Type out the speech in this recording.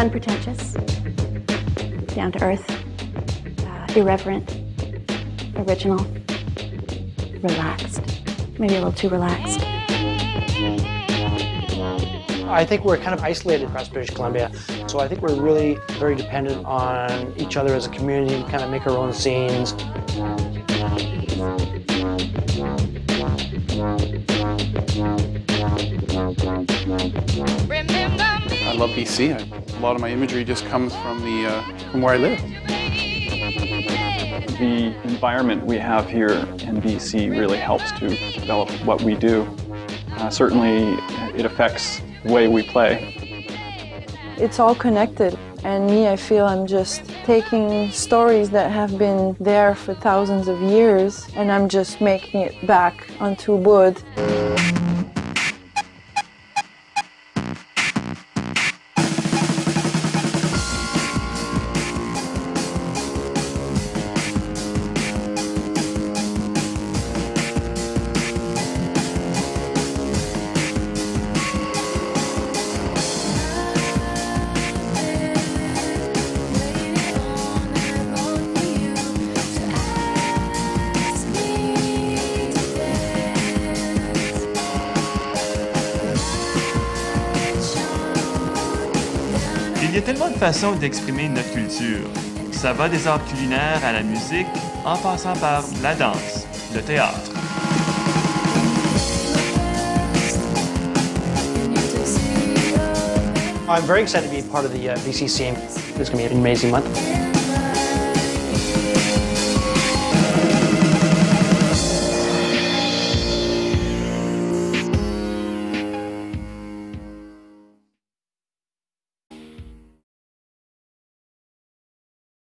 unpretentious, down to earth, uh, irreverent, original, relaxed, maybe a little too relaxed. I think we're kind of isolated across British Columbia, so I think we're really very dependent on each other as a community, to kind of make our own scenes. I love BC. I, a lot of my imagery just comes from the uh, from where I live. The environment we have here in BC really helps to develop what we do. Uh, certainly, it affects the way we play. It's all connected, and me, I feel I'm just taking stories that have been there for thousands of years, and I'm just making it back onto wood. Il y a tellement de façons d'exprimer notre culture. Ça va des arts culinaires à la musique, en passant par la danse, le théâtre. I'm very excited to be part of the uh, scene. It's going to be an amazing month.